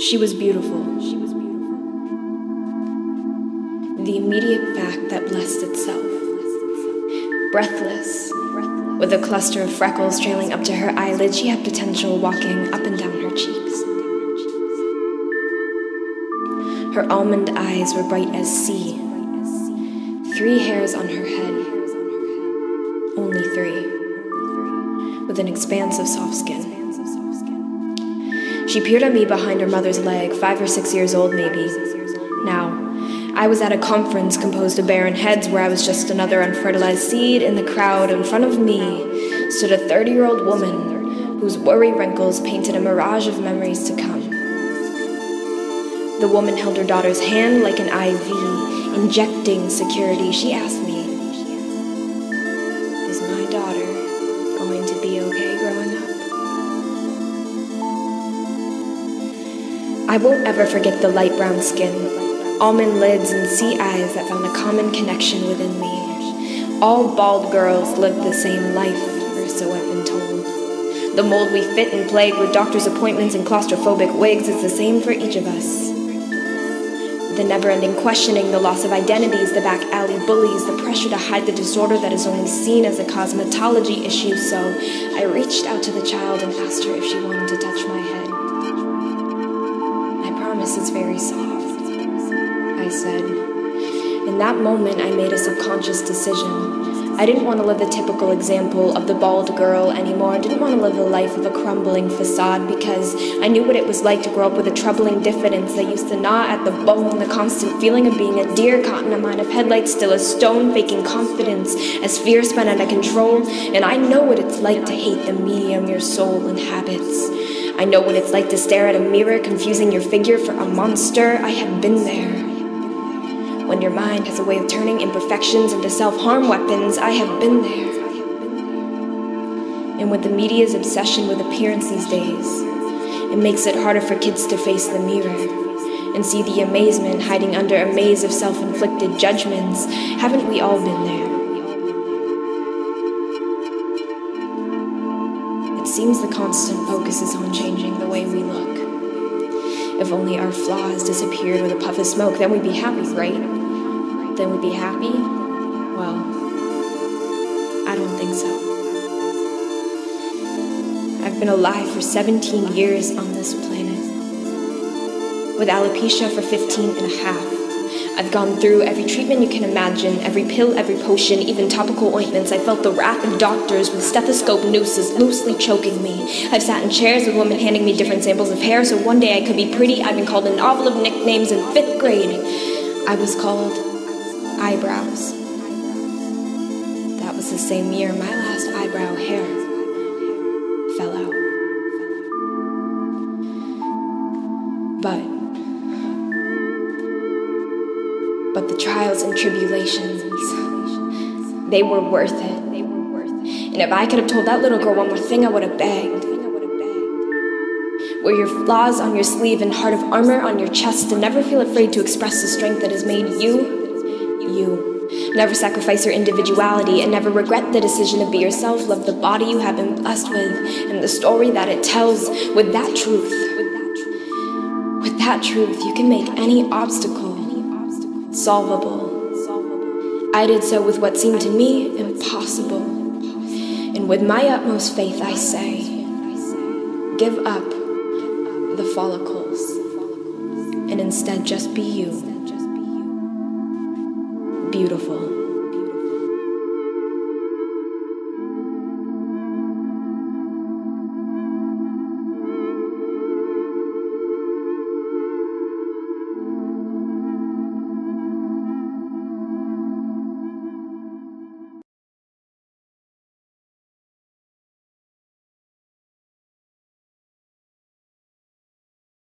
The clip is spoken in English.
She was beautiful. The immediate fact that blessed itself. Breathless, with a cluster of freckles trailing up to her eyelids, she had potential walking up and down her cheeks. Her almond eyes were bright as sea. Three hairs on her head. Only three. With an expanse of soft skin. She peered at me behind her mother's leg, five or six years old maybe. Now, I was at a conference composed of barren heads where I was just another unfertilized seed. In the crowd in front of me stood a 30 year old woman whose worry wrinkles painted a mirage of memories to come. The woman held her daughter's hand like an IV, injecting security. She asked me, Is my daughter I won't ever forget the light brown skin, almond lids, and sea eyes that found a common connection within me. All bald girls live the same life, or so I've been told. The mold we fit and plague with doctor's appointments and claustrophobic wigs is the same for each of us. The never ending questioning, the loss of identities, the back alley bullies, the pressure to hide the disorder that is only seen as a cosmetology issue. So I reached out to the child and asked her if she wanted is very soft, I said. In that moment, I made a subconscious decision. I didn't want to live the typical example of the bald girl anymore. I didn't want to live the life of a crumbling facade because I knew what it was like to grow up with a troubling diffidence that used to gnaw at the bone, the constant feeling of being a deer caught in a mine of headlights, still a stone, faking confidence as fear spun out of control. And I know what it's like to hate the medium your soul inhabits. I know what it's like to stare at a mirror, confusing your figure for a monster. I have been there. When your mind has a way of turning imperfections into self harm weapons, I have been there. And with the media's obsession with appearance these days, it makes it harder for kids to face the mirror and see the amazement hiding under a maze of self inflicted judgments. Haven't we all been there? It seems the constant focus is If only our flaws disappeared with a puff of smoke, then we'd be happy, right? Then we'd be happy? Well, I don't think so. I've been alive for 17 years on this planet, with alopecia for 15 and a half. I've gone through every treatment you can imagine, every pill, every potion, even topical ointments. I felt the wrath of doctors with stethoscope nooses loosely choking me. I've sat in chairs with women handing me different samples of hair so one day I could be pretty. I've been called a novel of nicknames in fifth grade. I was called Eyebrows. That was the same year my last eyebrow hair fell out. But but the trials and tribulations, they were worth it. And if I could have told that little girl one more thing, I would have begged. Wear your flaws on your sleeve and heart of armor on your chest, and never feel afraid to express the strength that has made you, you. Never sacrifice your individuality and never regret the decision to be yourself. Love the body you have been blessed with and the story that it tells. With that truth, with that truth, you can make any obstacle solvable. I did so with what seemed to me impossible. And with my utmost faith, I say, give up the follicles and instead just be you. Beautiful.